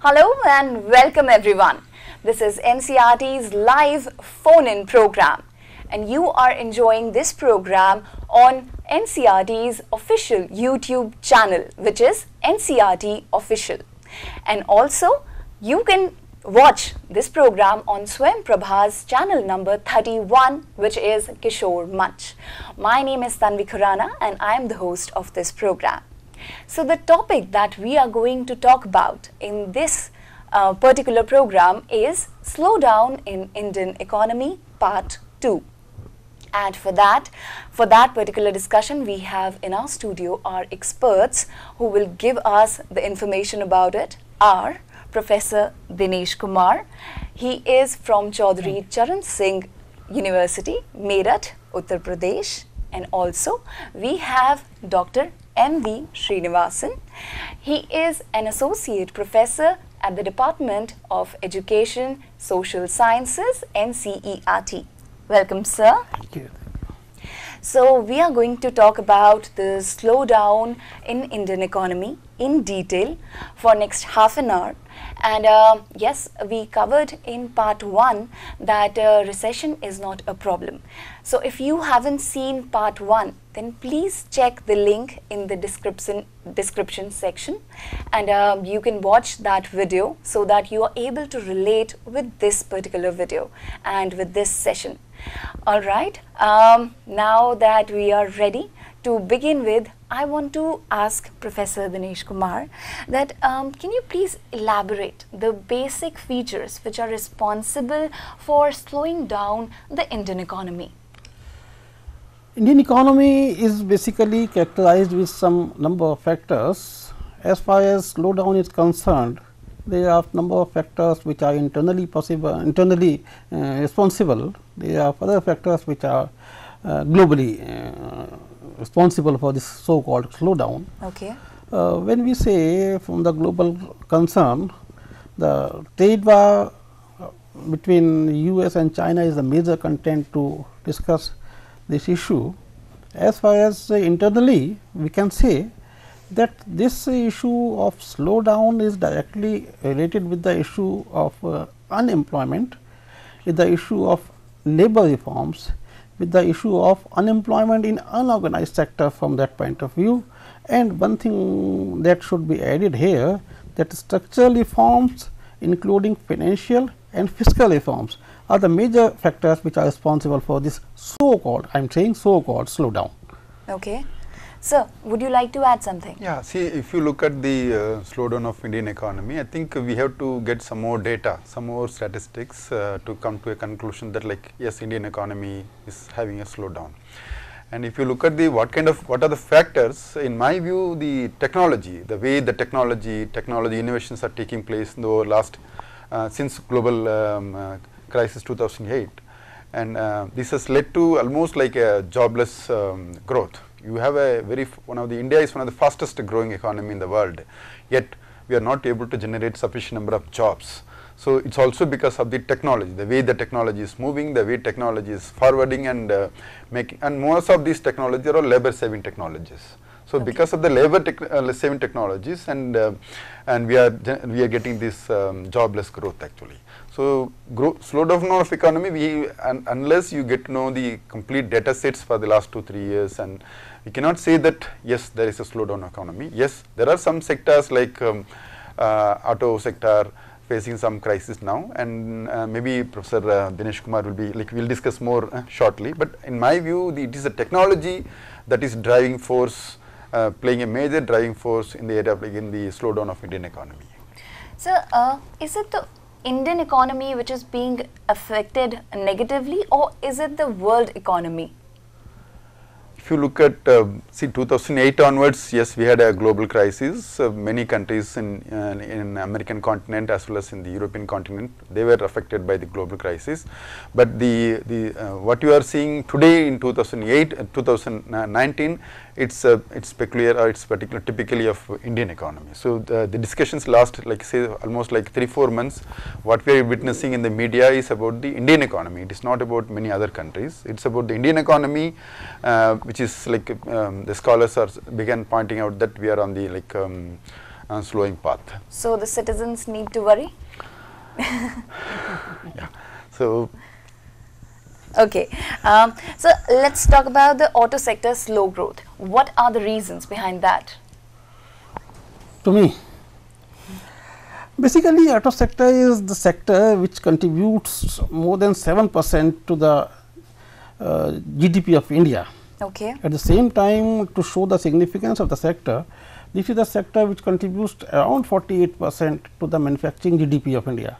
Hello and welcome everyone. This is NCERT's live phone-in program and you are enjoying this program on NCERT's official YouTube channel which is NCRT Official. And also you can watch this program on Swayam Prabha's channel number 31 which is Kishore Manch. My name is Tanvi Khurana and I am the host of this program. So the topic that we are going to talk about in this uh, particular program is slowdown in Indian economy part 2. And for that, for that particular discussion, we have in our studio our experts who will give us the information about it are Professor Dinesh Kumar. He is from Chaudhry Charan Singh University, Meerut, Uttar Pradesh. And also we have Dr. M.V. Srinivasan. He is an associate professor at the Department of Education, Social Sciences, NCERT. Welcome, sir. Thank you. So, we are going to talk about the slowdown in Indian economy in detail for next half an hour. And uh, yes, we covered in part one that uh, recession is not a problem. So, if you haven't seen part one, then please check the link in the description description section, and um, you can watch that video so that you are able to relate with this particular video and with this session. All right. Um, now that we are ready to begin with, I want to ask Professor Dinesh Kumar that um, can you please elaborate the basic features which are responsible for slowing down the Indian economy? Indian economy is basically characterized with some number of factors. As far as slowdown is concerned, there are number of factors which are internally possible, internally uh, responsible. There are other factors which are uh, globally uh, responsible for this so called slowdown. Okay. Uh, when we say from the global concern, the trade war between US and China is the major content to discuss this issue. As far as uh, internally, we can say that this issue of slowdown is directly related with the issue of uh, unemployment, with the issue of labor reforms, with the issue of unemployment in unorganized sector from that point of view. And one thing that should be added here that structural reforms including financial and fiscal reforms are the major factors which are responsible for this so called I am saying so called slowdown. Okay. Sir, would you like to add something? Yeah, see if you look at the uh, slowdown of Indian economy, I think we have to get some more data, some more statistics uh, to come to a conclusion that like yes, Indian economy is having a slowdown. And if you look at the what kind of what are the factors, in my view, the technology, the way the technology, technology innovations are taking place in the last uh, since global um, uh, crisis 2008, and uh, this has led to almost like a jobless um, growth you have a very one of the India is one of the fastest growing economy in the world, yet we are not able to generate sufficient number of jobs. So it's also because of the technology, the way the technology is moving, the way technology is forwarding and uh, making, and most of these technologies are all labor saving technologies. So okay. because of the labor tech, uh, saving technologies and uh, and we are we are getting this um, jobless growth actually. So slowdown of economy we un, unless you get to know the complete data sets for the last two three years and we cannot say that yes there is a slowdown economy. Yes there are some sectors like um, uh, auto sector facing some crisis now and uh, maybe Professor uh, Dinesh Kumar will be like we will discuss more uh, shortly but in my view the, it is a technology that is driving force uh, playing a major driving force in the area of in the slowdown of Indian economy. So, uh, is it the Indian economy which is being affected negatively or is it the world economy? if you look at uh, see 2008 onwards, yes, we had a global crisis. Uh, many countries in uh, in American continent as well as in the European continent, they were affected by the global crisis. But the the uh, what you are seeing today in 2008, uh, 2019, it's uh, it's peculiar or it's particular typically of Indian economy. So the, the discussions last like say almost like three four months. What we are witnessing in the media is about the Indian economy. It is not about many other countries. It's about the Indian economy, uh, which is like um, the scholars are began pointing out that we are on the like um, uh, slowing path. So the citizens need to worry? yeah. So, Okay, um, so let's talk about the auto sector slow growth. What are the reasons behind that? to me. Basically, auto sector is the sector which contributes more than 7 percent to the uh, GDP of India. Okay, At the same time, to show the significance of the sector, this is the sector which contributes around 48 percent to the manufacturing GDP of India.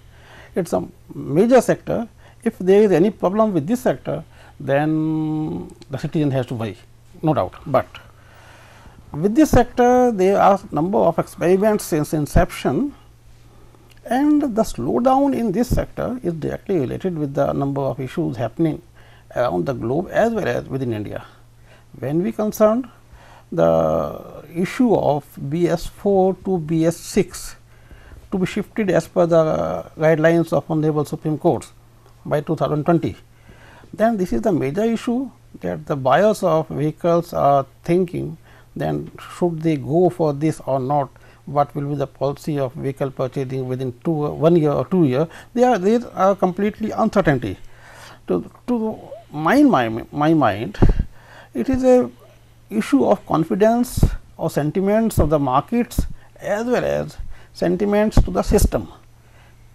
It is a major sector. If there is any problem with this sector, then the citizen has to buy, no doubt. But with this sector, there are number of experiments since inception and the slowdown in this sector is directly related with the number of issues happening around the globe as well as within India. When we concerned the issue of BS 4 to BS 6 to be shifted as per the guidelines of Honorable Supreme Court by 2020, then this is the major issue that the buyers of vehicles are thinking then should they go for this or not? What will be the policy of vehicle purchasing within two one year or two year? They are there are completely uncertainty. To to my my my mind it is a issue of confidence or sentiments of the markets as well as sentiments to the system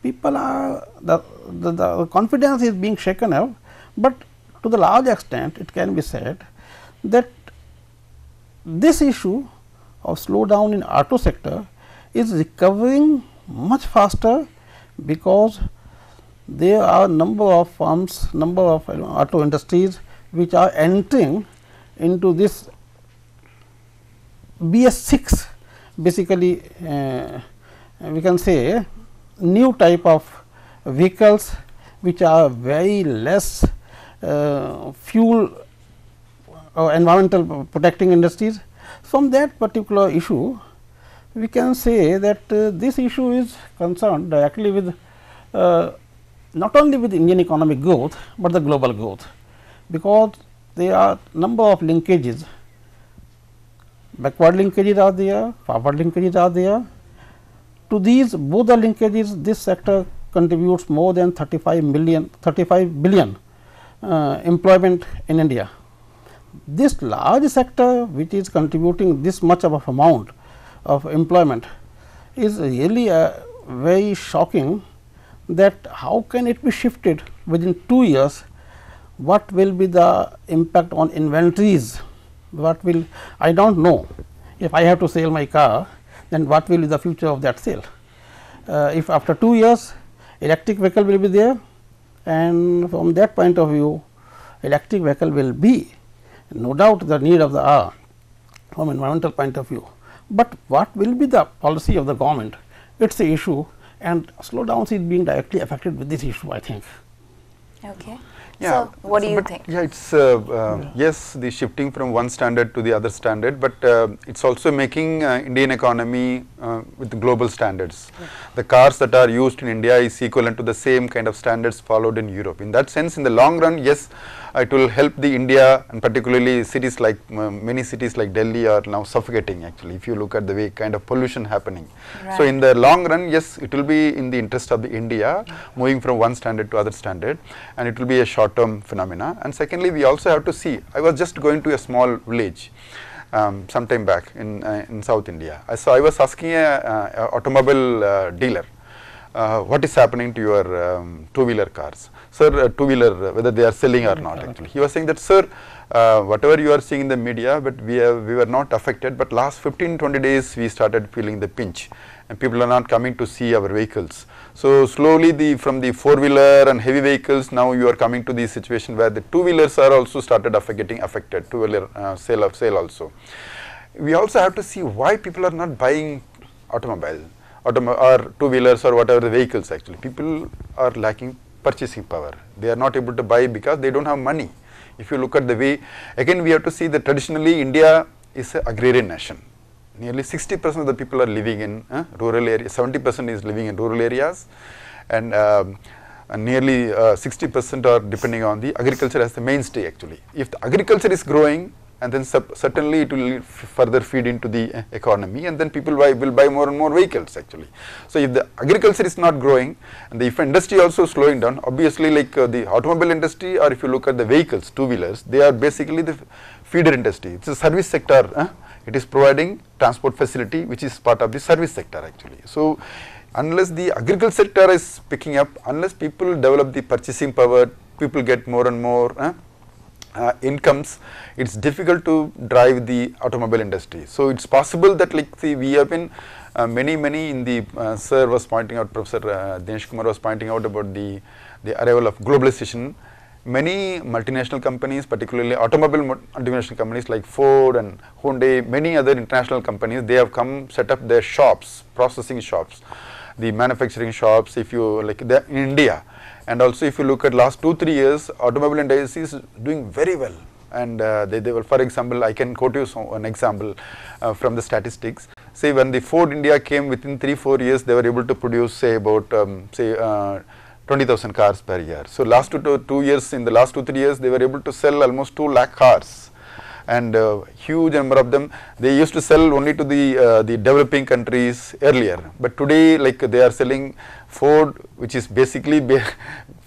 people are the, the, the confidence is being shaken up, but to the large extent it can be said that this issue of slowdown in auto sector is recovering much faster because there are number of firms, number of you know, auto industries which are entering into this BS 6 basically uh, we can say new type of vehicles which are very less uh, fuel or environmental protecting industries. From that particular issue, we can say that uh, this issue is concerned directly with uh, not only with Indian economic growth, but the global growth, because there are number of linkages, backward linkages are there, forward linkages are there. To these both the linkages, this sector contributes more than 35 million, 35 billion uh, employment in India. This large sector which is contributing this much of amount of employment is really a very shocking that how can it be shifted within 2 years, what will be the impact on inventories, what will I do not know. If I have to sell my car then what will be the future of that sale. Uh, if after 2 years electric vehicle will be there and from that point of view electric vehicle will be no doubt the need of the hour from environmental point of view, but what will be the policy of the government it is a issue and slowdowns is being directly affected with this issue I think. okay. Yeah. So what do you but think? Yeah, it's uh, uh, yes, the shifting from one standard to the other standard, but uh, it's also making uh, Indian economy uh, with global standards. The cars that are used in India is equivalent to the same kind of standards followed in Europe. In that sense, in the long run, yes, it will help the India and particularly cities like uh, many cities like Delhi are now suffocating. Actually, if you look at the way kind of pollution happening, so in the long run, yes, it will be in the interest of the India moving from one standard to other standard and it will be a short term phenomena. And secondly, we also have to see, I was just going to a small village um, some time back in, uh, in South India. Saw, I was asking a, uh, automobile uh, dealer, uh, what is happening to your um, two wheeler cars? Sir, two wheeler, uh, whether they are selling or not actually. He was saying that, sir, whatever you are seeing in the media, but we, have, we were not affected, but last 15, 20 days we started feeling the pinch and people are not coming to see our vehicles. So slowly the from the four wheeler and heavy vehicles now you are coming to the situation where the two wheelers are also started affect, getting affected, two wheeler uh, sale of sale also. We also have to see why people are not buying automobile automo or two wheelers or whatever the vehicles actually. People are lacking purchasing power. They are not able to buy because they don't have money. If you look at the way, again we have to see that traditionally India is an agrarian nation. Nearly 60 percent of the people are living in uh, rural areas, 70 percent is living in rural areas and um, nearly 60 percent are depending on the agriculture as the mainstay actually. If the agriculture is growing and then certainly it will further feed into the uh, economy and then people buy, will buy more and more vehicles actually. So if the agriculture is not growing and the if industry also slowing down, obviously like uh, the automobile industry or if you look at the vehicles, two wheelers, they are basically the feeder industry. It's a service sector. uh, it is providing transport facility which is part of the service sector actually. So unless the agriculture sector is picking up, unless people develop the purchasing power, people get more and more uh, uh, incomes, it's difficult to drive the automobile industry. So it's possible that like see we have been uh, many many in the uh, sir was pointing out, Professor uh, Dinesh Kumar was pointing out about the the arrival of globalization. Many multinational companies, particularly automobile multinational companies like Ford and Hyundai, many other international companies, they have come set up their shops, processing shops, the manufacturing shops. If you like in India, and also if you look at last two three years, automobile industry is doing very well. And uh, they, they were, for example, I can quote you some, an example uh, from the statistics. Say when the Ford India came within three four years, they were able to produce say about um, say. Uh, 20,000 cars per year. So last two, two, two years, in the last two, three years, they were able to sell almost 2 lakh cars. And uh, huge number of them they used to sell only to the uh, the developing countries earlier. But today like they are selling ford which is basically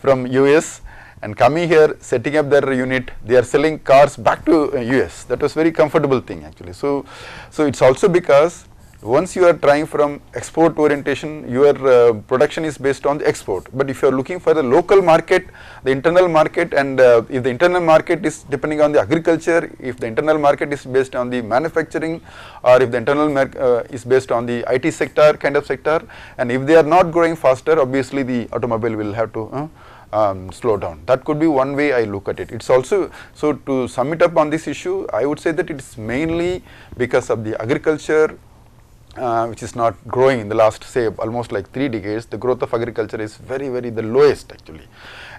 from us and coming here setting up their unit they are selling cars back to uh, us that was very comfortable thing actually. So so it's also because once you are trying from export orientation, your uh, production is based on the export. But if you are looking for the local market, the internal market, and uh, if the internal market is depending on the agriculture, if the internal market is based on the manufacturing, or if the internal uh, is based on the IT sector kind of sector, and if they are not growing faster, obviously the automobile will have to. Uh, um, slow down. That could be one way I look at it. It's also, so to sum it up on this issue, I would say that it's mainly because of the agriculture uh, which is not growing in the last say almost like three decades, the growth of agriculture is very very the lowest actually.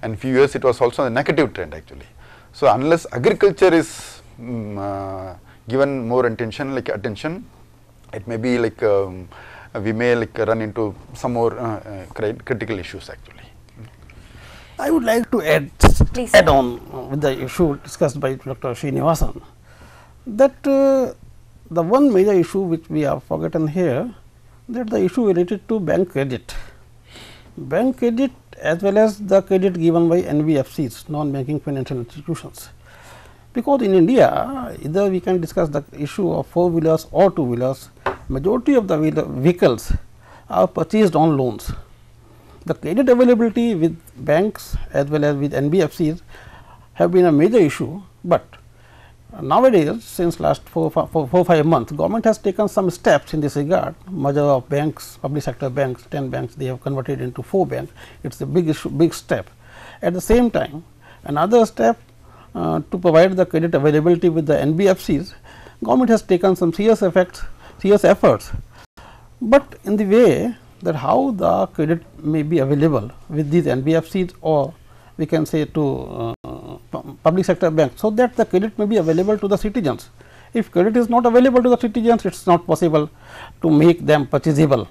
And few years it was also a negative trend actually. So unless agriculture is mm, uh, given more attention like attention, it may be like um, we may like run into some more uh, uh, critical issues actually. I would like to add, Please, add sir. on with the issue discussed by Dr. Srinivasan that uh, the one major issue which we have forgotten here that the issue related to bank credit. Bank credit as well as the credit given by NBFCs, non-banking financial institutions. Because in India, either we can discuss the issue of four wheelers or two wheelers, majority of the vehicles are purchased on loans the credit availability with banks as well as with NBFCs have been a major issue, but nowadays since last four, fi- four, four five months government has taken some steps in this regard. Merger of banks public sector banks 10 banks they have converted into four banks. It is a big issue big step. At the same time another step uh, to provide the credit availability with the NBFCs government has taken some serious effects serious efforts. But in the way that how the credit may be available with these NBFCs or we can say to uh, public sector bank, so that the credit may be available to the citizens. If credit is not available to the citizens, it is not possible to make them purchasable.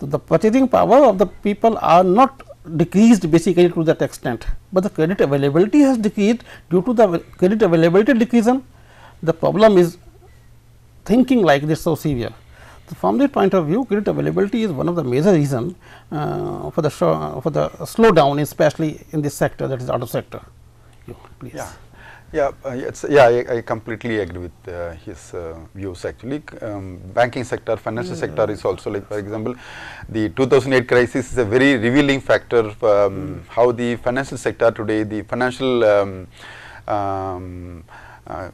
So, the purchasing power of the people are not decreased basically to that extent, but the credit availability has decreased due to the credit availability decreasing. The problem is thinking like this so severe. So, from that point of view credit availability is one of the major reason uh, for the for the slowdown especially in this sector that is auto sector. You, please. Yeah, yeah, uh, it's, yeah. I, I completely agree with uh, his uh, views. Actually, um, banking sector, financial sector is also like, for example, the 2008 crisis is a very revealing factor. For, um, How the financial sector today, the financial, um, um, uh,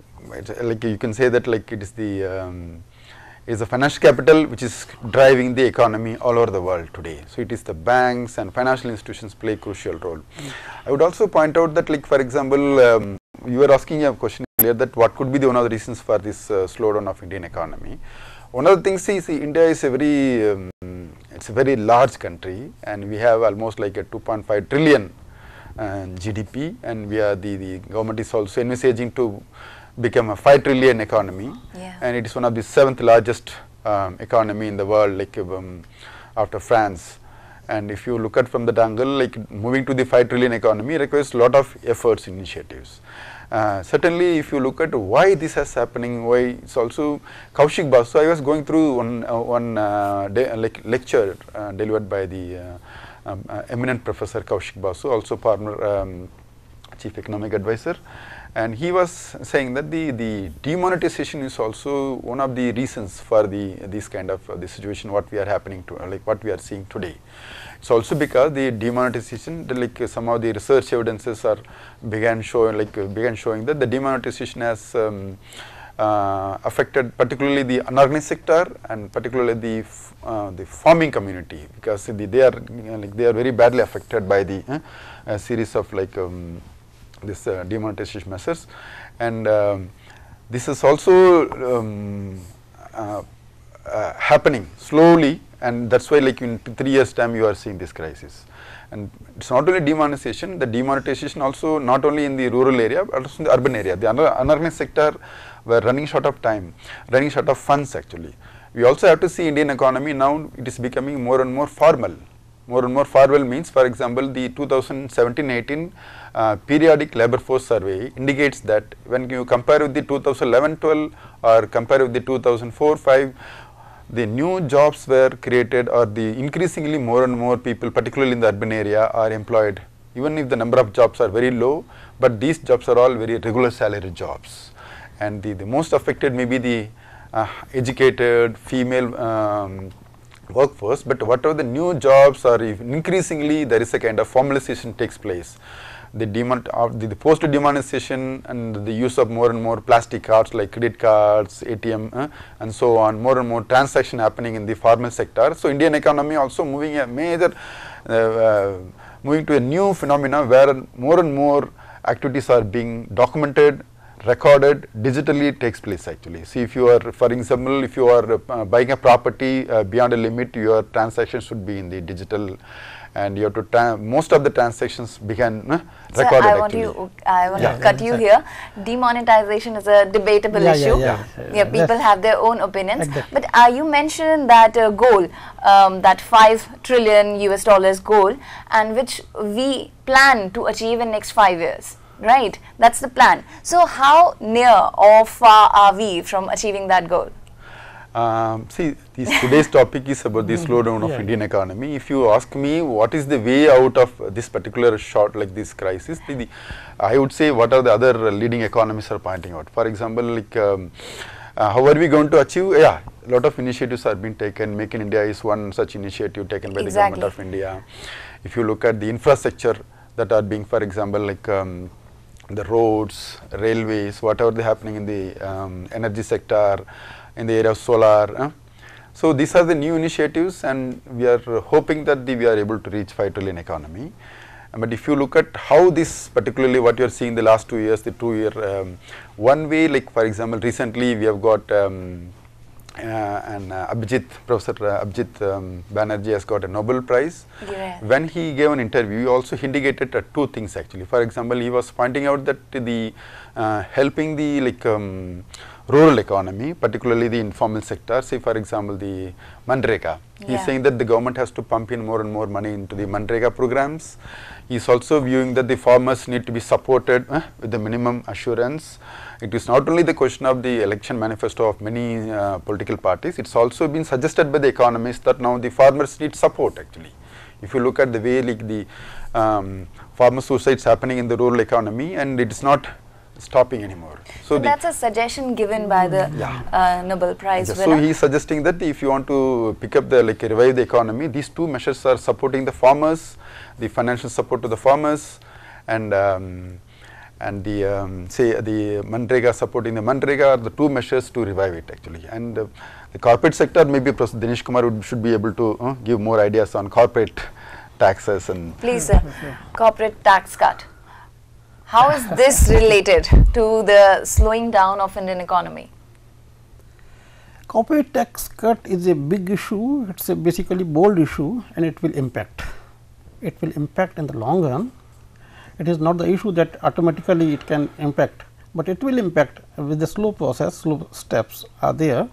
like you can say that like it is the um, is the financial capital which is driving the economy all over the world today. So it is the banks and financial institutions play a crucial role. I would also point out that like for example, um, you were asking a question earlier that what could be the one of the reasons for this uh, slowdown of Indian economy. One of the things is India is a very um, it's a very large country and we have almost like a 2.5 trillion uh, GDP and we are the, the government is also envisaging to become a 5 trillion economy Yeah. and it is one of the seventh largest um, economy in the world like um, after France And if you look at from that angle, like moving to the 5 trillion economy requires lot of efforts, initiatives. Uh, certainly, if you look at why this is happening, why it's also Kaushik Basu. I was going through one uh, one uh, like lecture uh, delivered by the uh, um, uh, eminent professor Kaushik Basu, also former um, chief economic advisor, and he was saying that the the demonetization is also one of the reasons for the this kind of the situation what we are happening to like what we are seeing today. It's also because the demonetization, like uh, some of the research evidences are began showing like uh, began showing that the demonetization has um, uh, affected particularly the unorganized sector and particularly the uh, the farming community because the, they are you know, like they are very badly affected by the uh, series of like um, this uh, demonetization measures and um, this is also um, happening slowly and that is why like in 3 years time you are seeing this crisis. And it is not only demonetization, the demonetization also not only in the rural area but also in the urban area. The unorganized sector were running short of time, running short of funds actually. We also have to see Indian economy now it is becoming more and more formal. More and more formal means for example the 2017-18 uh, periodic labor force survey indicates that when you compare with the 2011-12 or compare with the 2004-5 the new jobs were created or the increasingly more and more people particularly in the urban area are employed. Even if the number of jobs are very low but these jobs are all very regular salary jobs. And the, the most affected may be the uh, educated female um, workforce but whatever the new jobs are increasingly there is a kind of formalization takes place the demand of the, the post demonetization and the use of more and more plastic cards like credit cards, ATM uh, and so on, more and more transaction happening in the formal sector. So, Indian economy also moving a major, uh, uh, moving to a new phenomena where more and more activities are being documented, recorded, digitally takes place actually. See if you are, for example, if you are uh, buying a property uh, beyond a limit, your transaction should be in the digital and you have to most of the transactions began uh, recorded I want actually. you I want yeah. to cut you here. demonetization is a debatable yeah, issue. yeah, yeah, people have their own opinions. exactly. but uh, you mentioned that uh, goal um, that 5 trillion US dollars goal and which we plan to achieve in next 5 years right? That's the plan. So how near or far are we from achieving that goal um, see, this today's topic is about the slowdown of yeah. Indian economy. If you ask me what is the way out of this particular short like this crisis, the, the, I would say what are the other leading economists are pointing out. For example, like um, uh, how are we going to achieve? Yeah, a lot of initiatives are being taken. Make in India is one such initiative taken by exactly. the government of India. If you look at the infrastructure that are being, for example, like um, the roads, railways, whatever they happening in the um, energy sector, in the area of solar. Uh. So, these are the new initiatives and we are hoping that the, we are able to reach 5 trillion economy. But if you look at how this particularly what you are seeing the last two years, the two year, um, one way like for example recently we have got um, uh, and uh, Abhijit, Professor uh, Abhijit um, Banerjee has got a Nobel Prize. Yeah. When he gave an interview, he also indicated uh, two things actually. For example, he was pointing out that the uh, helping the like um, rural economy, particularly the informal sector, say for example the Manrega. Yeah. He saying that the government has to pump in more and more money into the Manrega programs. He's also viewing that the farmers need to be supported uh, with the minimum assurance. It is not only the question of the election manifesto of many uh, political parties, it's also been suggested by the economists that now the farmers need support actually. If you look at the way like the um, farmer suicides happening in the rural economy and it is not stopping anymore. So, so that's a suggestion given by the yeah. uh, Nobel Prize winner. So he's suggesting that if you want to pick up the like revive the economy, these two measures are supporting the farmers, the financial support to the farmers, and um, and the um, say the Manrega supporting the Manrega are the two measures to revive it actually. And uh, the corporate sector maybe Professor Dinesh Kumar would, should be able to uh, give more ideas on corporate taxes and. Please, sir. corporate tax cut. How is this related to the slowing down of Indian economy? Corporate tax cut is a big issue, it is a basically bold issue and it will impact. It will impact in the long run. It is not the issue that automatically it can impact, but it will impact with the slow process, slow steps are there.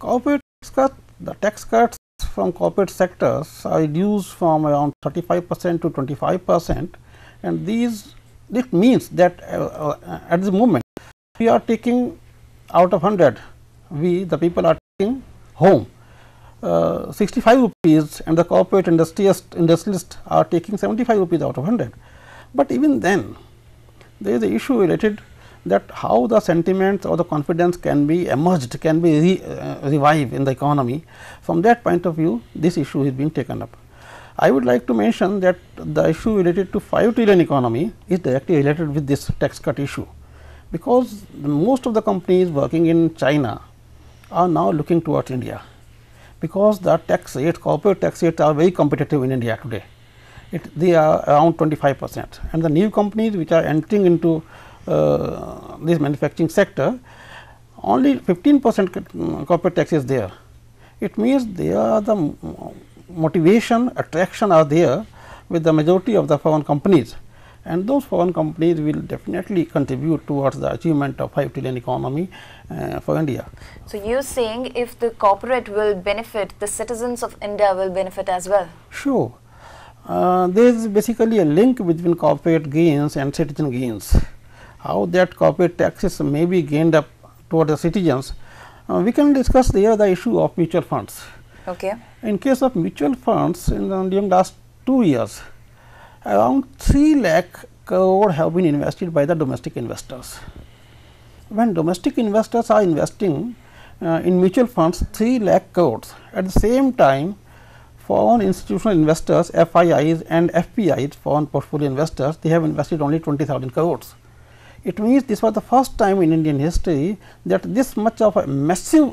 Corporate tax cut, the tax cuts from corporate sectors are reduced from around 35 percent to 25 percent and these it means that uh, uh, at the moment we are taking out of 100 we the people are taking home uh, 65 rupees and the corporate industrialists, industrialists are taking 75 rupees out of 100. But even then there is a issue related that how the sentiments or the confidence can be emerged can be re, uh, revived in the economy. From that point of view this issue is being taken up. I would like to mention that the issue related to 5 trillion economy is directly related with this tax cut issue, because most of the companies working in China are now looking towards India, because the tax rate corporate tax rates are very competitive in India today. It, they are around 25 percent and the new companies which are entering into uh, this manufacturing sector only 15 percent corporate tax is there. It means they are the motivation attraction are there with the majority of the foreign companies and those foreign companies will definitely contribute towards the achievement of 5 trillion economy uh, for India. So, you are saying if the corporate will benefit, the citizens of India will benefit as well? Sure. Uh, there is basically a link between corporate gains and citizen gains. How that corporate taxes may be gained up toward the citizens, uh, we can discuss there the issue of mutual funds. Okay. In case of mutual funds in the, last 2 years, around 3 lakh crore have been invested by the domestic investors. When domestic investors are investing uh, in mutual funds 3 lakh crores, at the same time foreign institutional investors FIIs and FPIs foreign portfolio investors they have invested only 20,000 crores. It means this was the first time in Indian history that this much of a massive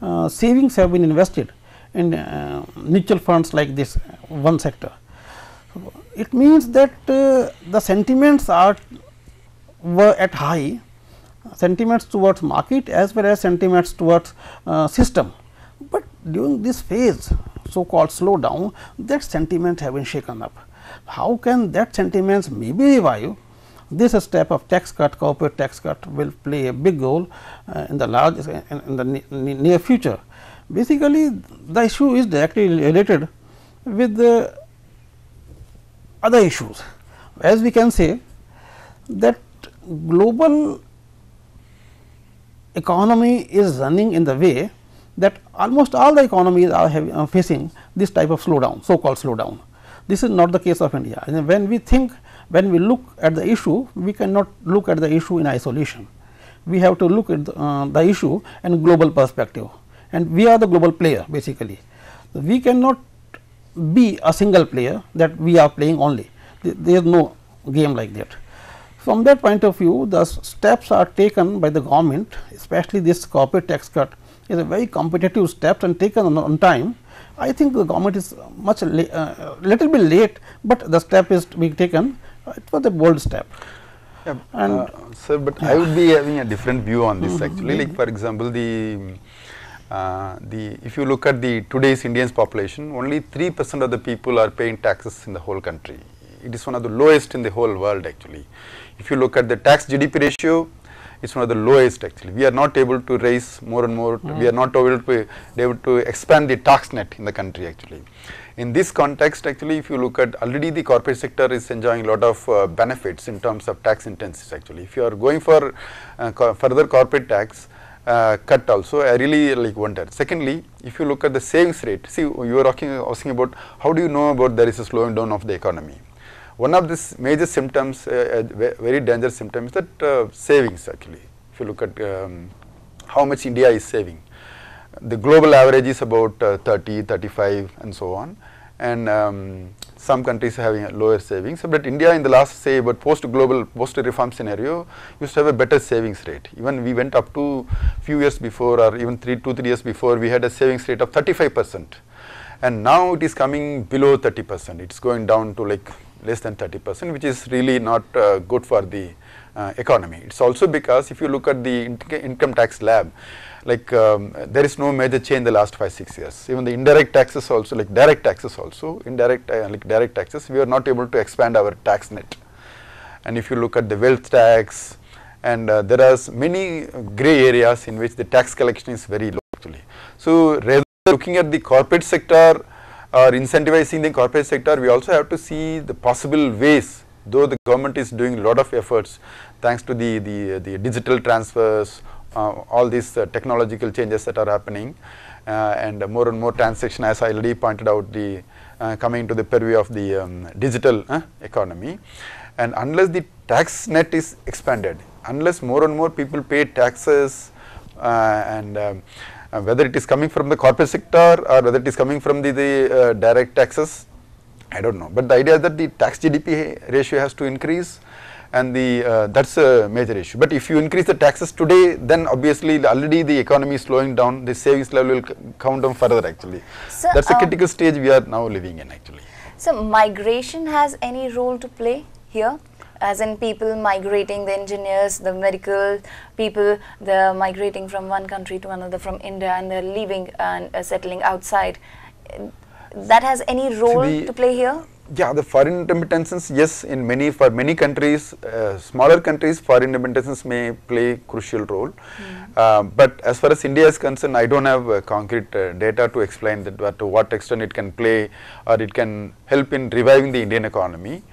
uh, savings have been invested in uh, mutual funds like this one sector. It means that uh, the sentiments are were at high sentiments towards market as well as sentiments towards uh, system, but during this phase so called slowdown that sentiment have been shaken up. How can that sentiments maybe revive? This step of tax cut corporate tax cut will play a big role uh, in the large in, in the near future Basically, the issue is directly related with the other issues. As we can say that global economy is running in the way that almost all the economies are, having, are facing this type of slowdown, so called slowdown. This is not the case of India. And when we think, when we look at the issue, we cannot look at the issue in isolation. We have to look at the, uh, the issue in global perspective and we are the global player basically. We cannot be a single player that we are playing only, there is no game like that. From that point of view, the steps are taken by the government, especially this corporate tax cut is a very competitive step and taken on, on time. I think the government is much uh, little bit late, but the step is being taken. It was a bold step. Yeah, and uh, sir, but yeah. I would be having a different view on this mm -hmm. actually. Like for example, the uh, the if you look at the today's Indians population, only 3 percent of the people are paying taxes in the whole country. It is one of the lowest in the whole world actually. If you look at the tax GDP ratio, it's one of the lowest actually. We are not able to raise more and more, mm. we are not able to, able to expand the tax net in the country actually. In this context actually if you look at already the corporate sector is enjoying a lot of uh, benefits in terms of tax intensity actually. If you are going for uh, co further corporate tax, uh, cut also I really like wonder. Secondly, if you look at the savings rate, see you are asking, asking about how do you know about there is a slowing down of the economy. One of these major symptoms, uh, very dangerous symptom is that uh, savings actually. If you look at um, how much India is saving, the global average is about uh, 30, 35 and so on and um, some countries having lower savings, but India in the last say about post global post reform scenario used to have a better savings rate. Even we went up to few years before or even three, two, three years before we had a savings rate of 35 percent and now it is coming below 30 percent. It is going down to like less than 30 percent which is really not uh, good for the uh, economy. It is also because if you look at the income tax slab, like um, there is no major change in the last 5 6 years. Even the indirect taxes also like direct taxes also indirect uh, like direct taxes we are not able to expand our tax net. And if you look at the wealth tax and uh, there are many gray areas in which the tax collection is very low actually. So rather looking at the corporate sector or incentivizing the corporate sector, we also have to see the possible ways, though the government is doing a lot of efforts thanks to the, the, the digital transfers, all these uh, technological changes that are happening uh, and more and more transaction as I already pointed out the uh, coming to the purview of the um, digital uh, economy and unless the tax net is expanded, unless more and more people pay taxes uh, and um, uh, whether it is coming from the corporate sector or whether it is coming from the, the uh, direct taxes, I don't know. But the idea is that the tax GDP ratio has to increase and the uh, that's a major issue. But if you increase the taxes today, then obviously already the economy is slowing down, the savings level will come down further actually. So, that's a um, critical stage we are now living in actually. So migration has any role to play here? As in people migrating, the engineers, the medical people, they're migrating from one country to another, from India, and they're leaving and uh, settling outside. Uh, That has any role the- to play here? Yeah, the foreign remittances, yes, in many for many countries, uh, smaller countries, foreign remittances may play crucial role. Uh, but as far as India is concerned, I don't have uh, concrete uh, data to explain that what, to what extent it can play or it can help in reviving the Indian economy.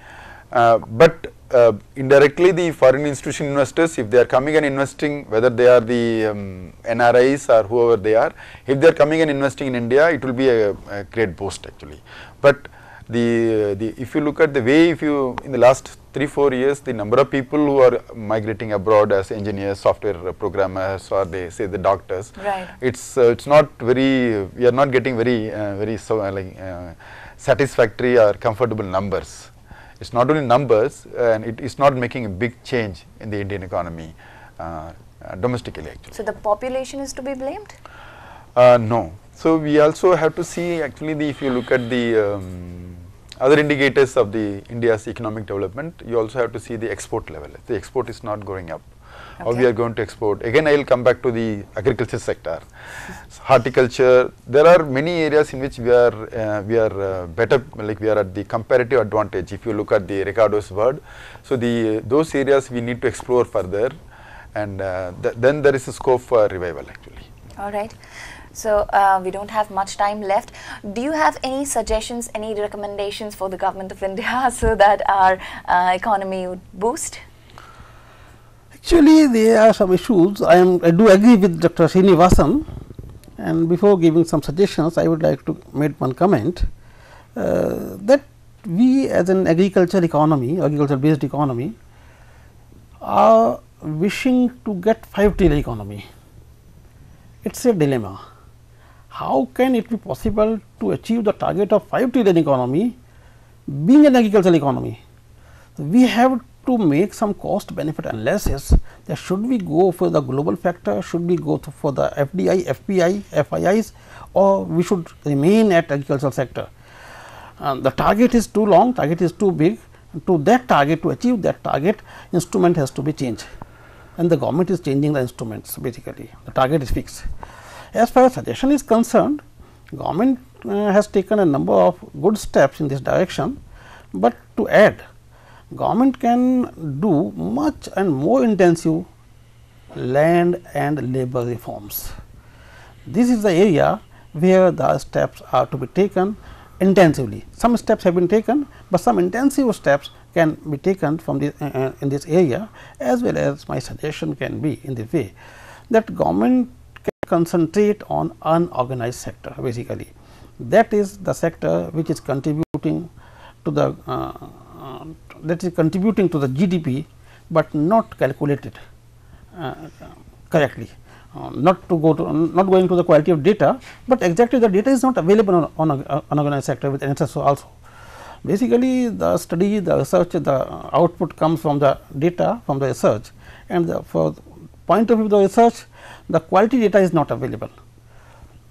Uh, but uh, indirectly, the foreign institution investors, if they are coming and investing, whether they are the um, NRIs or whoever they are, if they are coming and investing in India, it will be a, a great boost actually. But the, the if you look at the way if you in the last three four years the number of people who are migrating abroad as engineers software programmers or they say the doctors Right. it's uh, it's not very we are not getting very uh, very so uh, like uh, satisfactory or comfortable numbers it's not only numbers and it is not making a big change in the indian economy uh, uh, domestically actually So the population is to be blamed? uh, no. So we also have to see actually the, if you look at the um, other indicators of the India's economic development, you also have to see the export level. The export is not going up. How we are going to export? Again, I will come back to the agriculture sector, horticulture. There are many areas in which we are uh, we are uh, better, like we are at the comparative advantage. If you look at the Ricardo's word, so the those areas we need to explore further, and uh, th- then there is a scope for revival actually. All right. So uh, we don't have much time left. Do you have any suggestions, any recommendations for the government of India so that our uh, economy would boost? Actually, there are some issues. I am I do agree with Dr. Srinivasan, and before giving some suggestions, I would like to make one comment uh, that we, as an agriculture economy, agriculture based economy, are wishing to get 5 trillion economy. It's a dilemma. How can it be possible to achieve the target of 5 trillion economy being an agricultural economy? we have to make some cost benefit analysis that should we go for the global factor, should we go for the FDI, FPI, FIIs or we should remain at agricultural sector. Um, the target is too long, target is too big to that target to achieve that target instrument has to be changed and the government is changing the instruments basically the target is fixed. As far as suggestion is concerned government uh, has taken a number of good steps in this direction, but to add government can do much and more intensive land and labor reforms. This is the area where the steps are to be taken intensively. Some steps have been taken, but some intensive steps can be taken from the, uh, uh, in this area as well as my suggestion can be in the way that government can concentrate on unorganized sector basically. That is the sector which is contributing to the uh, uh, that is contributing to the GDP, but not calculated uh, correctly. Uh, not to go to not going to the quality of data, but exactly the data is not available on, on a, uh, unorganized sector with NSS also. Basically, the study, the research, the output comes from the data from the research, and the, for point of view of the research, the quality data is not available.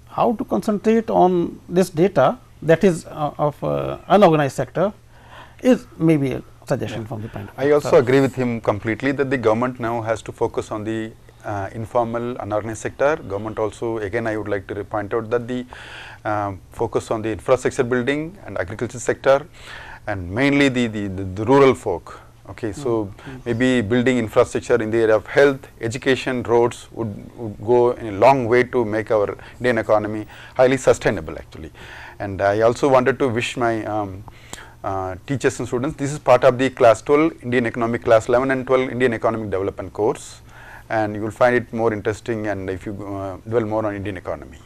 How to concentrate on this data that is uh, of uh, unorganized sector is maybe a suggestion from the point of I also agree with him completely that the government now has to focus on the uh, informal unorganized sector. Government also again I would like to point out that the um, focus on the infrastructure building and agriculture sector and mainly the, the, the, the rural folk Okay, so maybe building infrastructure in the area of health, education, roads would, would go in a long way to make our Indian economy highly sustainable actually. And I also wanted to wish my um, uh, teachers and students, this is part of the class 12 Indian economic class 11 and 12 Indian economic development course and you will find it more interesting and if you uh, dwell more on Indian economy.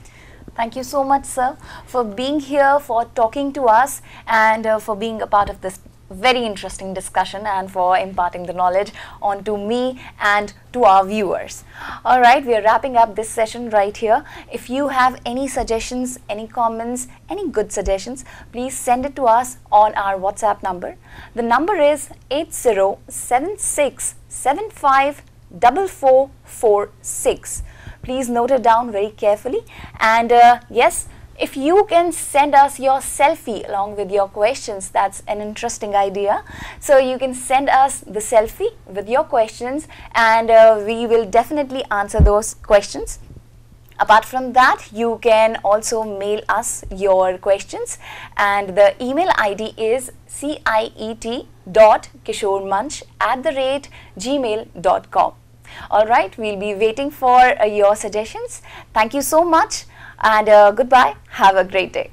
Thank you so much, sir, for being here, for talking to us, and uh, for being a part of this very interesting discussion and for imparting the knowledge onto me and to our viewers. All right, we are wrapping up this session right here. If you have any suggestions, any comments, any good suggestions, please send it to us on our WhatsApp number. The number is 8076754446. Please note it down very carefully. And uh, yes, if you can send us your selfie along with your questions, that's an interesting idea. So you can send us the selfie with your questions and uh, we will definitely answer those questions. Apart from that, you can also mail us your questions and the email ID is ciet.kishoremanch at the rate gmail.com. Alright, we'll be waiting for uh, your suggestions. Thank you so much and uh, goodbye. Have a great day.